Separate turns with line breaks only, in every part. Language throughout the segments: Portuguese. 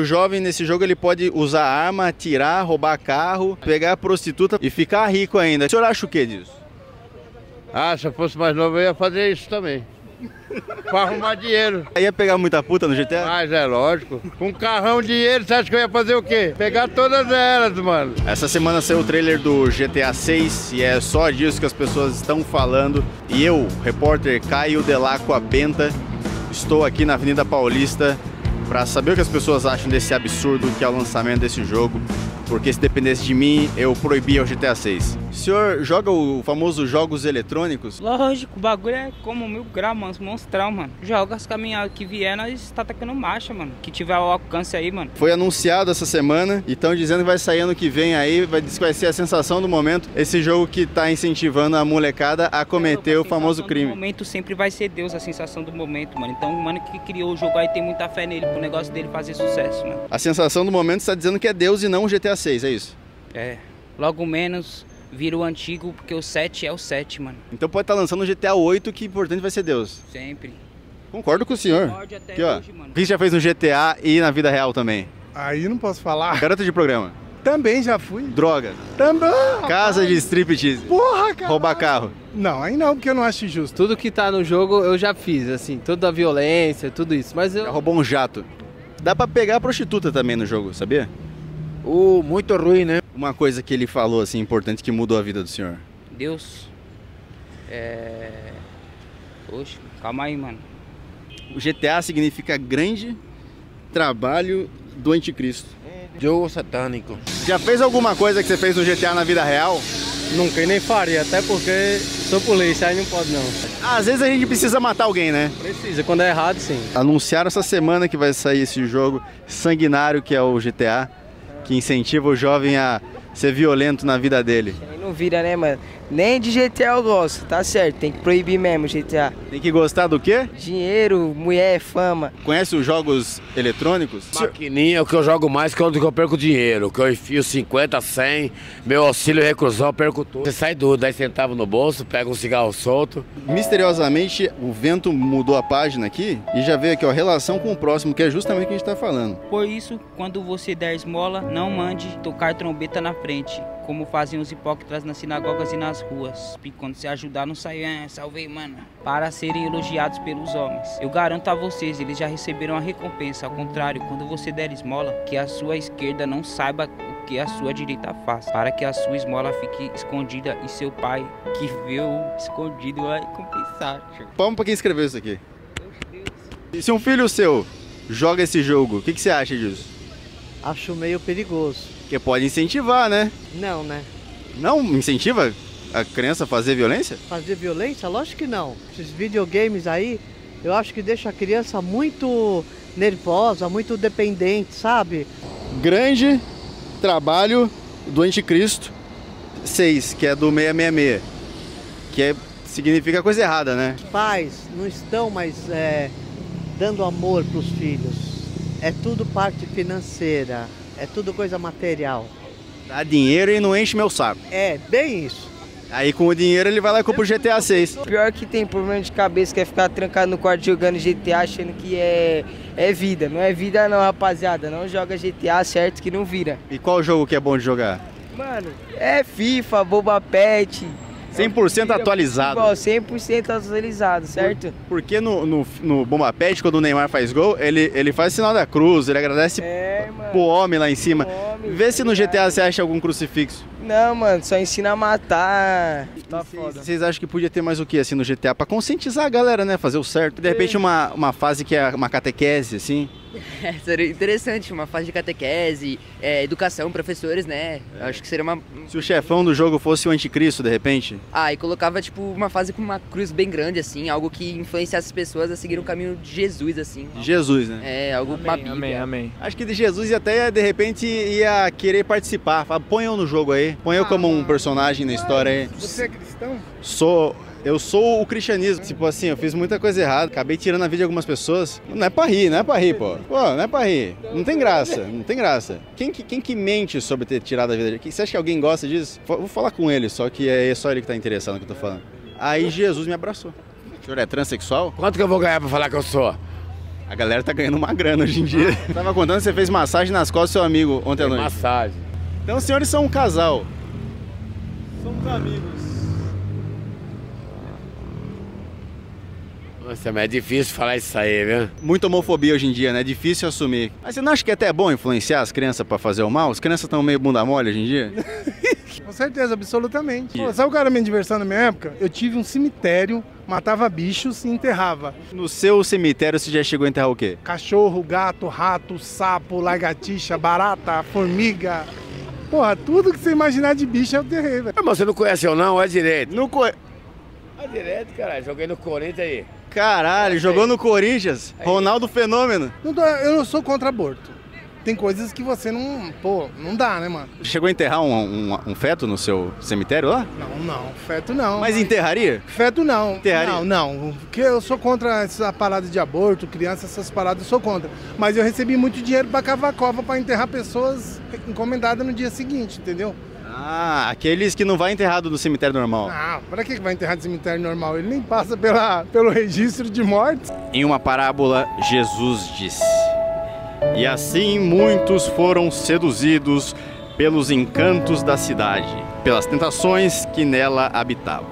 O jovem nesse jogo ele pode usar arma, atirar, roubar carro, pegar a prostituta e ficar rico ainda. O senhor acha o que disso?
Ah, se eu fosse mais novo eu ia fazer isso também. pra arrumar dinheiro.
Ia pegar muita puta no GTA?
Mas é lógico. Com um carrão dinheiro, você acha que eu ia fazer o quê? Pegar todas elas, mano.
Essa semana saiu o trailer do GTA 6 e é só disso que as pessoas estão falando. E eu, repórter Caio Delacqua Benta, estou aqui na Avenida Paulista para saber o que as pessoas acham desse absurdo que é o lançamento desse jogo porque se dependesse de mim, eu proibia o GTA 6. O senhor joga o famoso jogos eletrônicos?
Lógico, o bagulho é como mil graus, mano, monstrão, mano. Joga as caminhadas que vier, nós tá tacando marcha, mano. Que tiver o alcance aí, mano.
Foi anunciado essa semana e estão dizendo que vai sair ano que vem aí, vai, vai ser a sensação do momento. Esse jogo que tá incentivando a molecada a cometer o famoso crime.
O momento sempre vai ser Deus, a sensação do momento, mano. Então o mano que criou o jogo aí tem muita fé nele pro negócio dele fazer sucesso, mano.
A sensação do momento está dizendo que é Deus e não o GTA 6, é isso?
É. Logo menos vira o antigo, porque o 7 é o 7, mano.
Então pode estar tá lançando o GTA 8, que importante vai ser Deus.
Sempre.
Concordo com o senhor.
Concordo até Aqui, ó. hoje, mano.
O que você já fez no GTA e na vida real também?
Aí não posso falar.
Garota de programa.
Também já fui.
Droga.
Também.
Casa de striptease.
Porra, cara.
Roubar carro.
Não, aí não, porque eu não acho justo.
Tudo que tá no jogo eu já fiz, assim, toda a violência, tudo isso. Mas eu.
Já roubou um jato. Dá pra pegar a prostituta também no jogo, sabia?
Uh, muito ruim, né?
Uma coisa que ele falou, assim, importante que mudou a vida do senhor.
Deus. É. Oxe, calma aí, mano.
O GTA significa grande trabalho do anticristo.
Jogo satânico.
Já fez alguma coisa que você fez no GTA na vida real?
Nunca e nem faria, até porque sou polícia, aí não pode não.
Às vezes a gente precisa matar alguém, né?
Precisa, quando é errado, sim.
Anunciaram essa semana que vai sair esse jogo sanguinário que é o GTA, que incentiva o jovem a ser violento na vida dele.
Vira, né, mano? Nem de GTA eu gosto, tá certo, tem que proibir mesmo GTA.
Tem que gostar do quê?
Dinheiro, mulher, fama.
Conhece os jogos eletrônicos?
Maquininha é o que eu jogo mais que é onde eu perco dinheiro, que eu enfio 50, 100, meu auxílio reclusão eu perco tudo. Você sai do 10 centavos no bolso, pega um cigarro solto.
Misteriosamente, o vento mudou a página aqui e já veio aqui, ó, relação com o próximo, que é justamente o que a gente tá falando.
Por isso, quando você der esmola, não mande tocar trombeta na frente como faziam os hipócritas nas sinagogas e nas ruas. E quando se ajudar, não sai, ah, salvei, mano. Para serem elogiados pelos homens. Eu garanto a vocês, eles já receberam a recompensa. Ao contrário, quando você der esmola, que a sua esquerda não saiba o que a sua direita faz. Para que a sua esmola fique escondida e seu pai, que viu escondido, vai compensar.
Palma pra quem escreveu isso aqui. E se um filho seu joga esse jogo, o que, que você acha disso?
Acho meio perigoso.
Porque pode incentivar, né?
Não, né?
Não incentiva a criança a fazer violência?
Fazer violência? Lógico que não. Esses videogames aí, eu acho que deixa a criança muito nervosa, muito dependente, sabe?
Grande trabalho do anticristo 6, que é do 666, que é, significa coisa errada, né?
Os pais não estão mais é, dando amor para os filhos. É tudo parte financeira é tudo coisa material.
Dá dinheiro e não enche meu saco.
É, bem isso.
Aí com o dinheiro ele vai lá e compra o GTA 6.
Pior que tem problema de cabeça, quer ficar trancado no quarto jogando GTA achando que é, é vida. Não é vida não, rapaziada. Não joga GTA certo que não vira.
E qual jogo que é bom de jogar?
Mano, é FIFA, Boba Pet,
100% atualizado.
Igual, 100% atualizado, certo?
Porque no, no, no Bomba Pet, quando o Neymar faz gol, ele, ele faz sinal da cruz, ele agradece é, pro homem lá em cima. Homem, Vê se no GTA você acha algum crucifixo.
Não, mano, só ensina a matar.
Tá foda. Vocês acham que podia ter mais o que assim no GTA? Pra conscientizar a galera, né? Fazer o certo. De repente uma, uma fase que é uma catequese, assim.
É, seria interessante, uma fase de catequese, é, educação, professores, né? É. Acho que seria uma.
Se o chefão do jogo fosse o anticristo, de repente?
Ah, e colocava, tipo, uma fase com uma cruz bem grande, assim, algo que influenciasse as pessoas a seguir o caminho de Jesus, assim.
De Jesus, né?
É, algo
amém,
uma Bíblia.
Amém, amém.
Acho que de Jesus e até, de repente, ia querer participar. Fala, põe eu no jogo aí. Põe eu como um personagem na história aí.
Você é cristão?
Sou. Eu sou o cristianismo. Tipo assim, eu fiz muita coisa errada. Acabei tirando a vida de algumas pessoas. Não é pra rir, não é pra rir, pô. Pô, não é pra rir. Não tem graça, não tem graça. Quem que, quem que mente sobre ter tirado a vida? Você acha que alguém gosta disso? Vou falar com ele, só que é só ele que tá interessado no que eu tô falando. Aí Jesus me abraçou. O senhor é transexual?
Quanto que eu vou ganhar pra falar que eu sou?
A galera tá ganhando uma grana hoje em dia. Tava contando que você fez massagem nas costas do seu amigo ontem à noite.
massagem.
Então os senhores são um casal.
Somos amigos.
Nossa, mas é difícil falar isso aí, viu?
Muita homofobia hoje em dia, né? É difícil assumir. Mas você não acha que é até bom influenciar as crianças pra fazer o mal? As crianças estão meio bunda mole hoje em dia?
Com certeza, absolutamente. Pô, sabe qual era a minha diversão na minha época? Eu tive um cemitério, matava bichos e enterrava.
No seu cemitério você já chegou a enterrar o quê?
Cachorro, gato, rato, sapo, lagartixa, barata, formiga. Porra, tudo que você imaginar de bicho eu enterrei, velho.
Mas você não conhece eu não? É direito.
No co...
É direito, caralho. Joguei no Corinthians aí.
Caralho, jogou no Corinthians. Ronaldo Fenômeno.
Não tô- eu não sou contra aborto. Tem coisas que você não. Pô, não dá, né, mano?
Chegou a enterrar um, um- um feto no seu cemitério lá?
Não, não. Feto não.
Mas enterraria?
Feto não.
Enterraria?
Não, não. Porque eu sou contra essa parada de aborto, criança, essas paradas, eu sou contra. Mas eu recebi muito dinheiro pra cavar cova pra enterrar pessoas encomendadas no dia seguinte, entendeu?
Ah, aqueles que não vai enterrado no cemitério normal.
Ah, pra que que vai enterrar de cemitério normal? Ele nem passa pela, pelo registro de mortes.
Em uma parábola, Jesus disse: E assim muitos foram seduzidos pelos encantos da cidade, pelas tentações que nela habitavam.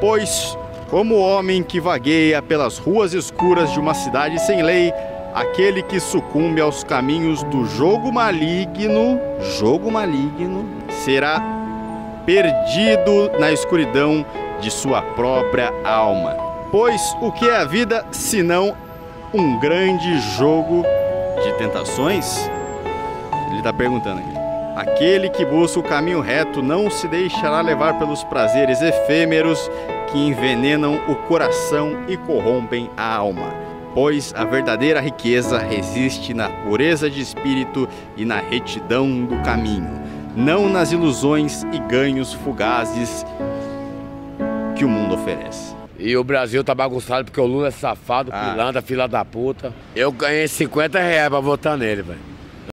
Pois, como o homem que vagueia pelas ruas escuras de uma cidade sem lei, aquele que sucumbe aos caminhos do jogo maligno, jogo maligno, será perdido na escuridão de sua própria alma. Pois o que é a vida senão um grande jogo de tentações? Ele está perguntando aqui. Aquele que busca o caminho reto não se deixará levar pelos prazeres efêmeros que envenenam o coração e corrompem a alma. Pois a verdadeira riqueza resiste na pureza de espírito e na retidão do caminho, não nas ilusões e ganhos fugazes que o mundo oferece.
E o Brasil tá bagunçado porque o Lula é safado,
Ah.
pilantra, fila da puta. Eu ganhei 50 reais pra votar nele, velho.